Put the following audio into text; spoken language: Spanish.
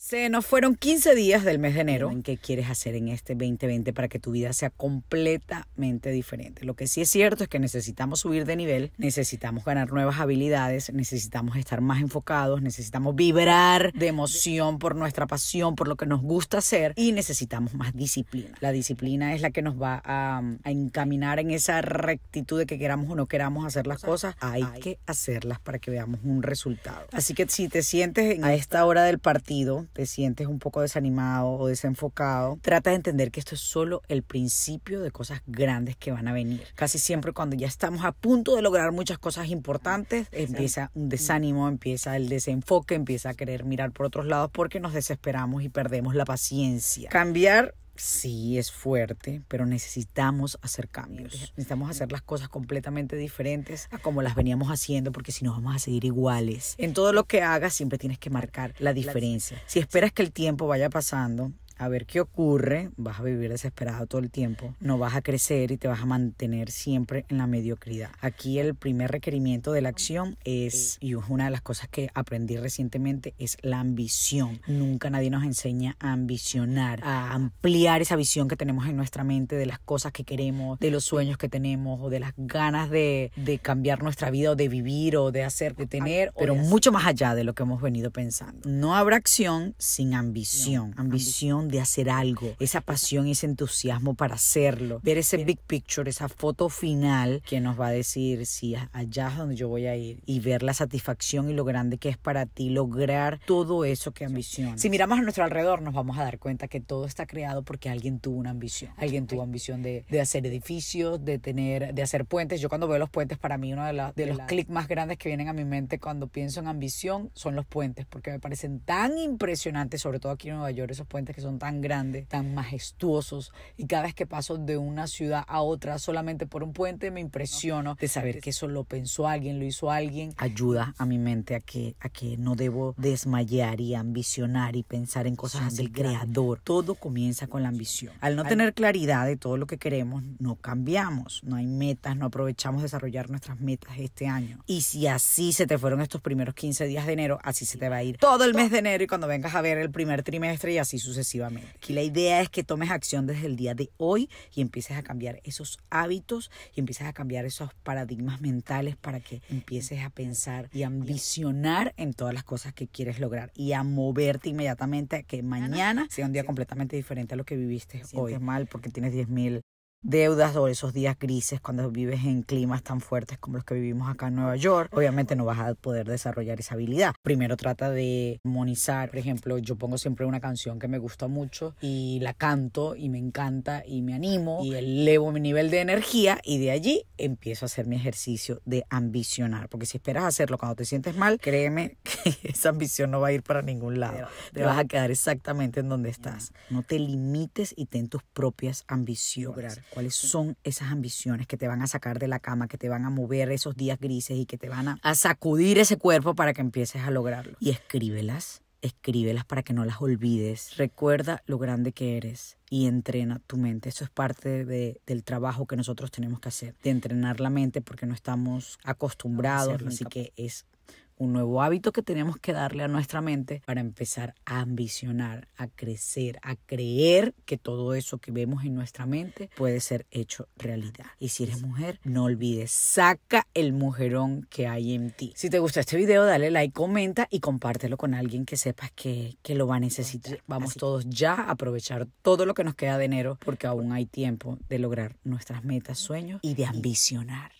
Se nos fueron 15 días del mes de enero. ¿En qué quieres hacer en este 2020 para que tu vida sea completamente diferente? Lo que sí es cierto es que necesitamos subir de nivel, necesitamos ganar nuevas habilidades, necesitamos estar más enfocados, necesitamos vibrar de emoción por nuestra pasión, por lo que nos gusta hacer y necesitamos más disciplina. La disciplina es la que nos va a, a encaminar en esa rectitud de que queramos o no queramos hacer las cosas. Hay que hacerlas para que veamos un resultado. Así que si te sientes a esta hora del partido, te sientes un poco desanimado o desenfocado, trata de entender que esto es solo el principio de cosas grandes que van a venir. Casi siempre cuando ya estamos a punto de lograr muchas cosas importantes, empieza un desánimo, empieza el desenfoque, empieza a querer mirar por otros lados porque nos desesperamos y perdemos la paciencia. Cambiar Sí, es fuerte, pero necesitamos hacer cambios. Necesitamos hacer las cosas completamente diferentes a como las veníamos haciendo, porque si no vamos a seguir iguales. En todo lo que hagas siempre tienes que marcar la diferencia. Si esperas que el tiempo vaya pasando, a ver qué ocurre, vas a vivir desesperado todo el tiempo, no vas a crecer y te vas a mantener siempre en la mediocridad. Aquí el primer requerimiento de la acción es, y es una de las cosas que aprendí recientemente, es la ambición. Nunca nadie nos enseña a ambicionar, a ampliar esa visión que tenemos en nuestra mente de las cosas que queremos, de los sueños que tenemos o de las ganas de, de cambiar nuestra vida o de vivir o de hacer, de tener, pero mucho más allá de lo que hemos venido pensando. No habrá acción sin ambición. Ambición de hacer algo, esa pasión y ese entusiasmo para hacerlo, ver ese big picture, esa foto final que nos va a decir si allá es donde yo voy a ir y ver la satisfacción y lo grande que es para ti lograr todo eso que ambición. Si miramos a nuestro alrededor nos vamos a dar cuenta que todo está creado porque alguien tuvo una ambición, alguien tuvo ambición de, de hacer edificios, de tener, de hacer puentes. Yo cuando veo los puentes para mí uno de, de los clics más grandes que vienen a mi mente cuando pienso en ambición son los puentes porque me parecen tan impresionantes, sobre todo aquí en Nueva York, esos puentes que son tan grandes, tan majestuosos. Y cada vez que paso de una ciudad a otra solamente por un puente, me impresiono de saber que eso lo pensó alguien, lo hizo alguien. Ayuda a mi mente a que, a que no debo desmayar y ambicionar y pensar en cosas del creador. Todo comienza con la ambición. Al no tener claridad de todo lo que queremos, no cambiamos, no hay metas, no aprovechamos desarrollar nuestras metas este año. Y si así se te fueron estos primeros 15 días de enero, así se te va a ir todo el mes de enero y cuando vengas a ver el primer trimestre y así sucesivamente. Aquí la idea es que tomes acción desde el día de hoy y empieces a cambiar esos hábitos y empieces a cambiar esos paradigmas mentales para que empieces a pensar y ambicionar en todas las cosas que quieres lograr y a moverte inmediatamente a que mañana sea un día completamente diferente a lo que viviste hoy. Mal porque tienes 10 mil deudas o esos días grises cuando vives en climas tan fuertes como los que vivimos acá en Nueva York, obviamente no vas a poder desarrollar esa habilidad. Primero trata de monizar, por ejemplo, yo pongo siempre una canción que me gusta mucho y la canto y me encanta y me animo y elevo mi nivel de energía y de allí empiezo a hacer mi ejercicio de ambicionar, porque si esperas hacerlo cuando te sientes mal, créeme que esa ambición no va a ir para ningún lado. Te vas a quedar exactamente en donde estás. No te limites y ten tus propias ambiciones cuáles son esas ambiciones que te van a sacar de la cama, que te van a mover esos días grises y que te van a, sacudir ese cuerpo para que empieces a lograrlo. Y escríbelas, escríbelas para que no las olvides. Recuerda lo grande que eres y entrena tu mente. Eso es parte del trabajo que nosotros tenemos que hacer, de entrenar la mente porque no estamos acostumbrados, así que es un nuevo hábito que tenemos que darle a nuestra mente para empezar a ambicionar, a crecer, a creer que todo eso que vemos en nuestra mente puede ser hecho realidad. Y si eres mujer, no olvides, saca el mujerón que hay en ti. Si te gustó este video, dale like, comenta y compártelo con alguien que sepas que, que lo va a necesitar. Vamos todos ya a aprovechar todo lo que nos queda de enero porque aún hay tiempo de lograr nuestras metas, sueños y de ambicionar.